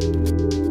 Música